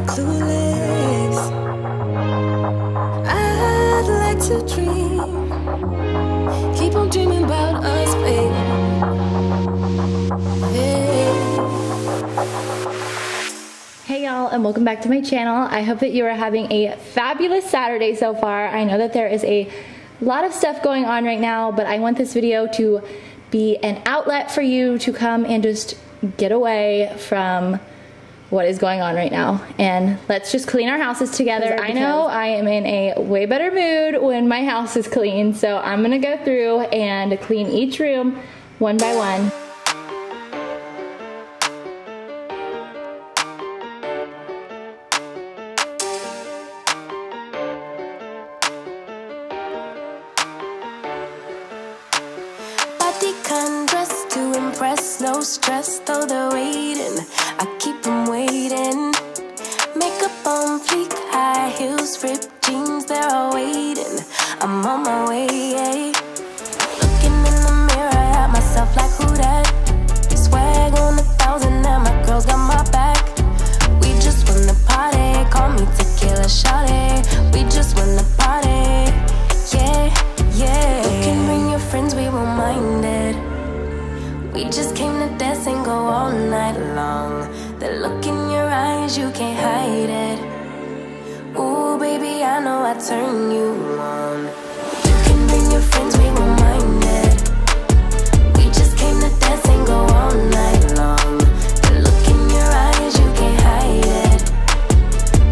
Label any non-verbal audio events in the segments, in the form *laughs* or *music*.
clueless. I'd like to dream. Keep on dreaming about us, baby. Hey y'all, and welcome back to my channel. I hope that you are having a fabulous Saturday so far. I know that there is a lot of stuff going on right now, but I want this video to be an outlet for you to come and just get away from what is going on right now. And let's just clean our houses together. I know I am in a way better mood when my house is clean, so I'm gonna go through and clean each room one by one. Body kind dress to impress, no stress, though they're waiting. I keep them waiting. Makeup on fleek, high heels, ripped jeans, they're all waiting. I'm on my way. Eh? Looking in the mirror at myself like who that? Swag on a thousand, and my girls got my back. We just wanna party, call me tequila shawty. We just wanna party, yeah, yeah. You can bring your friends, we won't mind it. We just came to dance and go all night long. The look in your eyes, you can't hide it. Ooh, baby, I know I turn you on. You can bring your friends, we won't mind it. We just came to dance and go all night long. The look in your eyes, you can't hide it.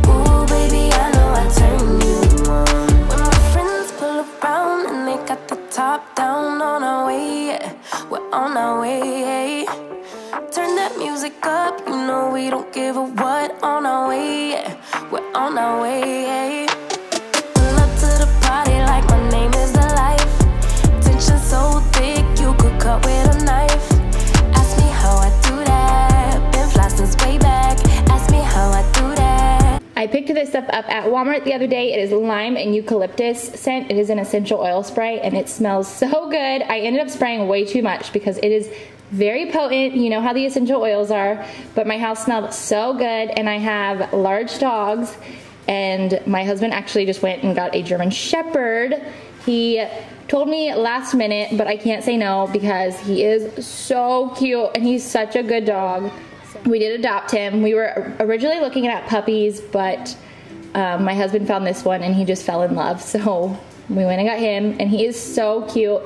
Ooh, baby, I know I turn you on. When my friends pull around and they got the top down on our way, yeah, we're on our way. Turn that music up, we don't give a what on our way, yeah, we're on our way. How I. I picked this stuff up at Walmart the other day. It is lime and eucalyptus scent. It is an essential oil spray and it smells so good. I ended up spraying way too much because it is very potent. You know how the essential oils are, but my house smelled so good and I have large dogs and my husband actually just went and got a German Shepherd. He told me last minute, but I can't say no because he is so cute and he's such a good dog. We did adopt him. We were originally looking at puppies, but um, my husband found this one and he just fell in love. *laughs* So we went and got him, and he is so cute.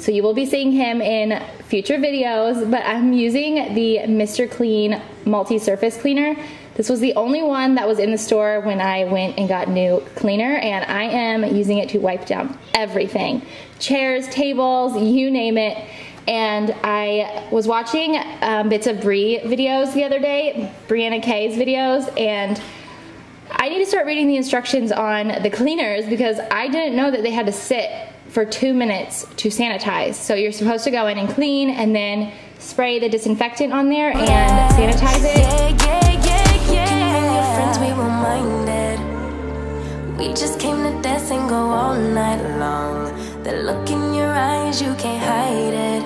So you will be seeing him in future videos, but I'm using the Mr. Clean multi-surface cleaner. This was the only one that was in the store when I went and got new cleaner, and I am using it to wipe down everything. Chairs, tables, you name it. And I was watching um, bits of Brie videos the other day, Brianna K's videos, and I need to start reading the instructions on the cleaners because I didn't know that they had to sit for two minutes to sanitize. So you're supposed to go in and clean and then spray the disinfectant on there and sanitize it. We just came to dance and go all night long. The look in your eyes, you can't hide it.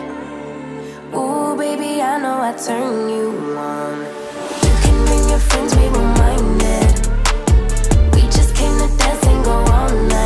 Ooh, baby, I know I turn you on. You can bring your friends, we won't mind it. We just came to dance and go all night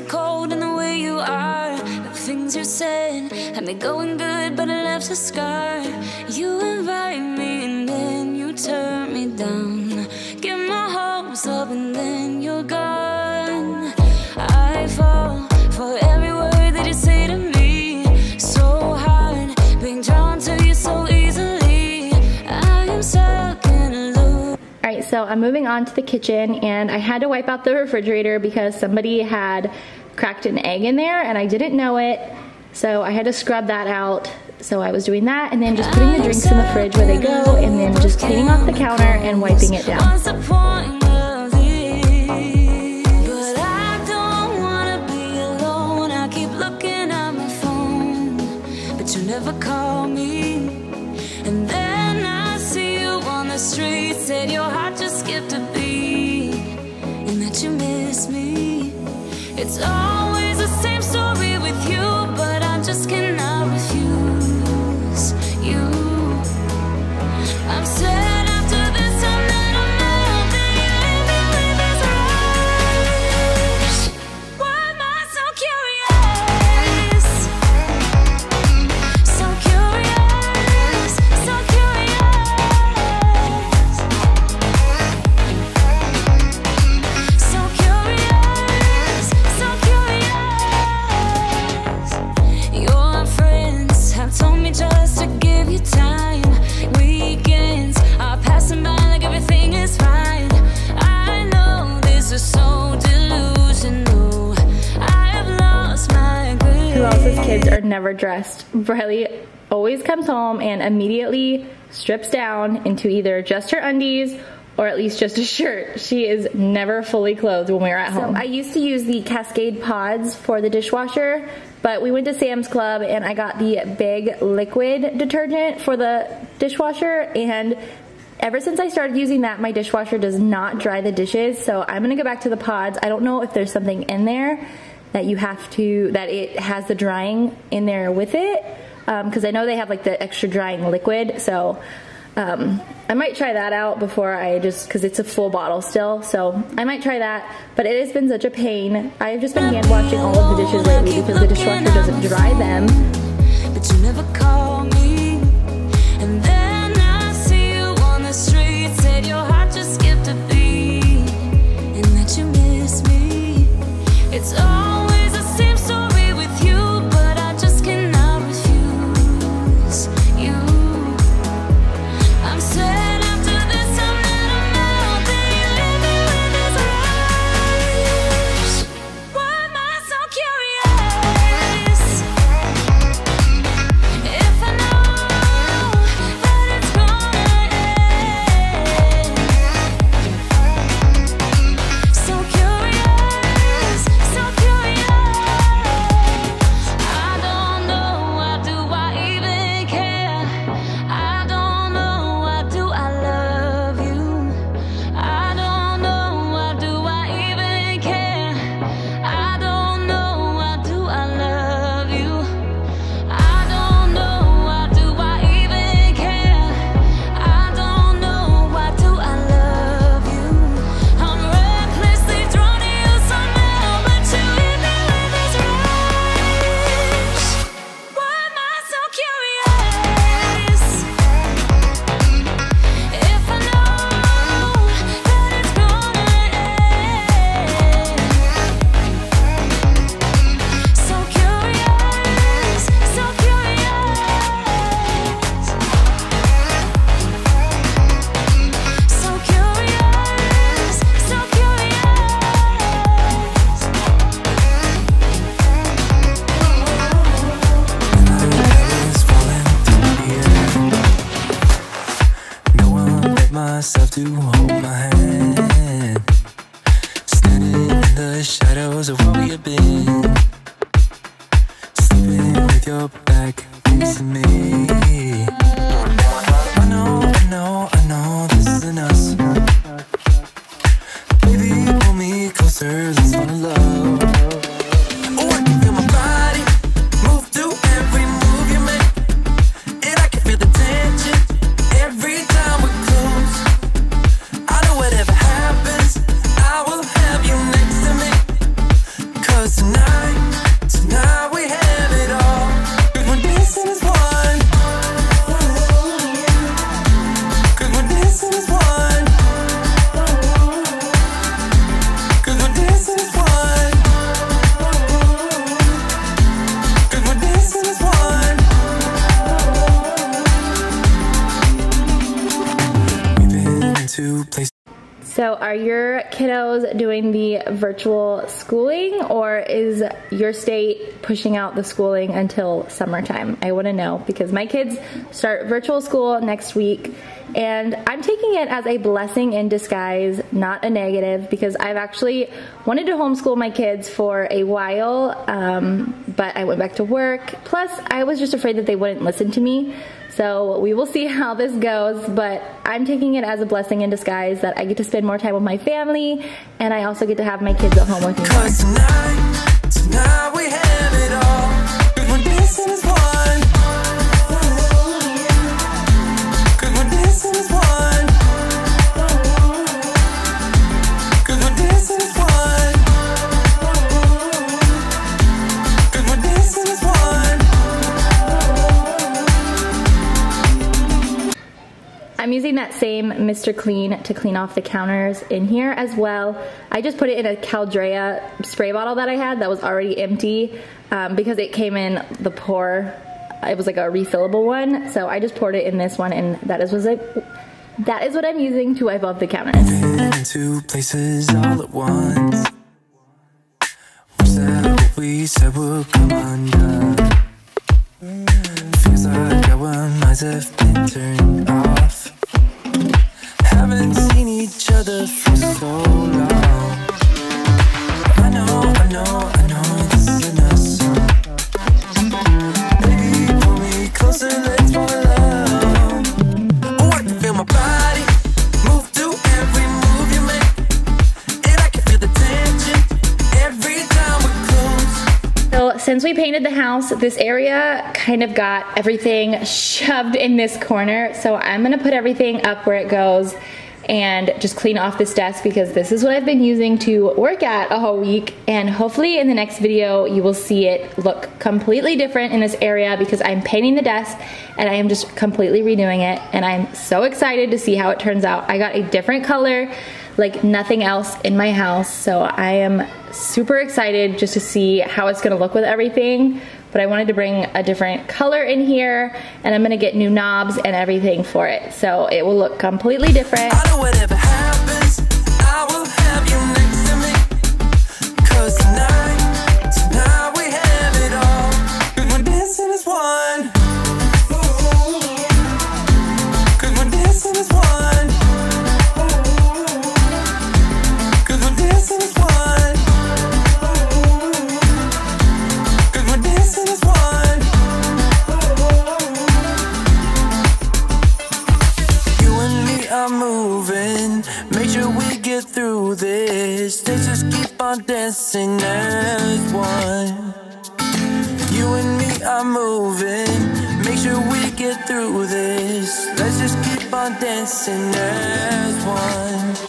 the cold and the way you are. The things you said had me going good, but it left a scar. You invite me and then you turn me down. Get my hopes up and so I'm moving on to the kitchen and I had to wipe out the refrigerator because somebody had cracked an egg in there and I didn't know it. So I had to scrub that out. So I was doing that and then just putting the drinks in the fridge where they go and then just cleaning off the counter and wiping it down. It's always never dressed? Briley always comes home and immediately strips down into either just her undies or at least just a shirt. She is never fully clothed when we are at home. I used to use the Cascade pods for the dishwasher, but we went to Sam's Club and I got the big liquid detergent for the dishwasher and Ever since I started using that, my dishwasher does not dry the dishes, so I'm gonna go back to the pods. I don't know if there's something in there that you have to, that it has the drying in there with it, because I know they have like the extra drying liquid, so um, I might try that out before I just, because it's a full bottle still, so I might try that, but it has been such a pain. I've just been hand washing all of the dishes lately because the dishwasher doesn't dry them. So, are your kiddos doing the virtual schooling or is your state pushing out the schooling until summertime? I want to know because my kids start virtual school next week and I'm taking it as a blessing in disguise, not a negative, because I've actually wanted to homeschool my kids for a while, um, but I went back to work. Plus, I was just afraid that they wouldn't listen to me. So we will see how this goes, but I'm taking it as a blessing in disguise that I get to spend more time with my family and I also get to have my kids at home with me. That same Mr. Clean to clean off the counters in here as well. I just put it in a Caldrea spray bottle that I had that was already empty um, because it came in the pour. It was like a refillable one, so I just poured it in this one, and that is was it. That is what I'm using to wipe off the counters. Into places all at once. We come undone? Feels like our minds have been turned off. For so long. I know, I know, I know this isn't song. Baby, pull me closer, let's. Oh, I can feel my body move every move you make, and I can feel the tension every time we close. So since we painted the house, this area kind of got everything *laughs* shoved in this corner. So I'm gonna put everything up where it goes and just clean off this desk because this is what I've been using to work at a whole week. And hopefully in the next video, you will see it look completely different in this area because I'm painting the desk and I am just completely redoing it. And I'm so excited to see how it turns out. I got a different color like nothing else in my house. So I am super excited just to see how it's gonna look with everything. But I wanted to bring a different color in here and I'm gonna get new knobs and everything for it. So it will look completely different. Keep dancing as one. You and me are moving. Make sure we get through this. Let's just keep on dancing as one.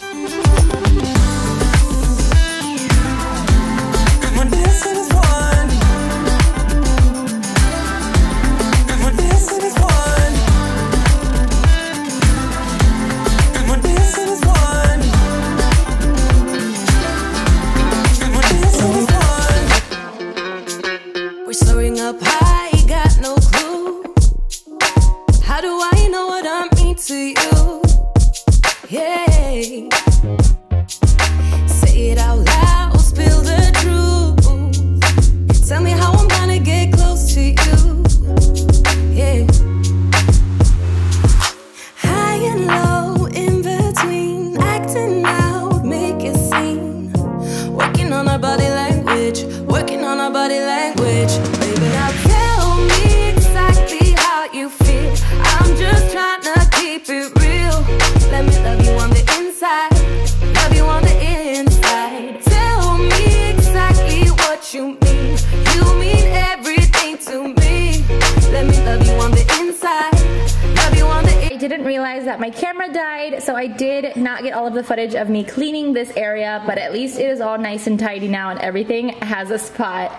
Didn't realize that my camera died, so I did not get all of the footage of me cleaning this area, but at least it is all nice and tidy now and everything has a spot.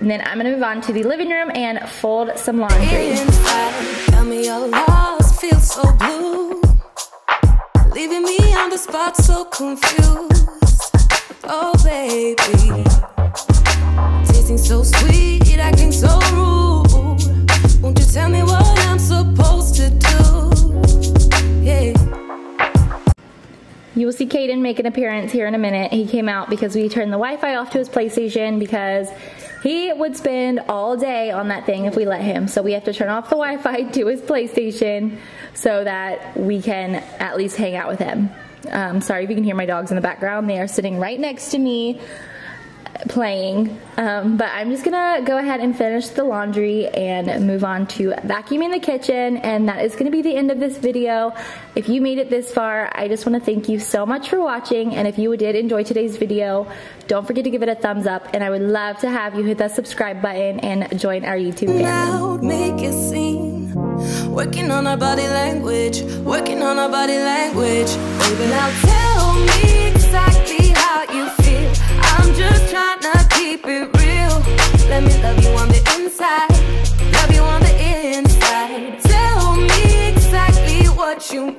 And then I'm gonna move on to the living room and fold some laundry. inside. See Caden make an appearance here in a minute. He came out because we turned the Wi-Fi off to his PlayStation because he would spend all day on that thing if we let him. So we have to turn off the Wi-Fi to his PlayStation so that we can at least hang out with him. Um, sorry if you can hear my dogs in the background. They are sitting right next to me playing. Um, but I'm just gonna go ahead and finish the laundry and move on to vacuuming the kitchen and that is gonna be the end of this video. If you made it this far, I just wanna thank you so much for watching and if you did enjoy today's video, don't forget to give it a thumbs up and I would love to have you hit that subscribe button and join our YouTube family. Working on our body language, working on our body language. Baby, now tell me exactly how you feel. Just trying to keep it real. Let me love you on the inside, love you on the inside. Tell me exactly what you